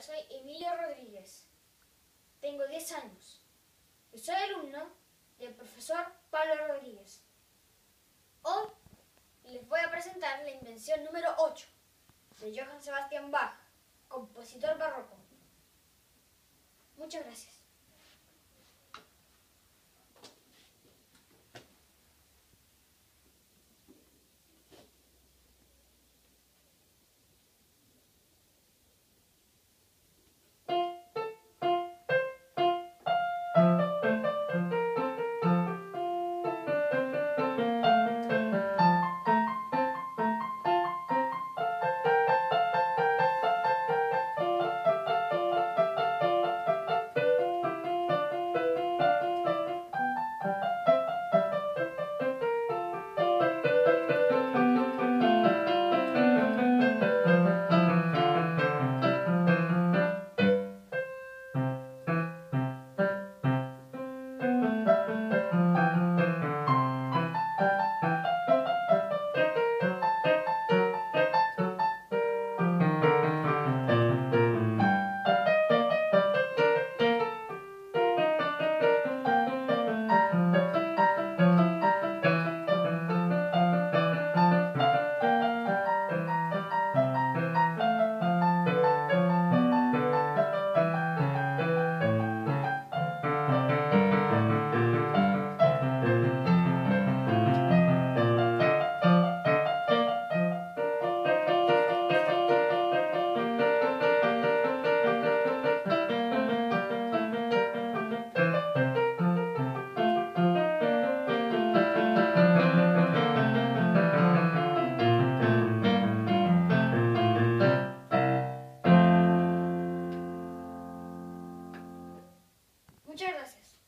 Soy Emilio Rodríguez. Tengo 10 años. Y soy alumno del profesor Pablo Rodríguez. Hoy les voy a presentar la invención número 8 de Johann Sebastian Bach, compositor barroco. Muchas gracias. gracias.